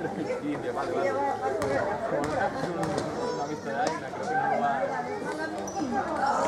India, vale, vale. Como es una.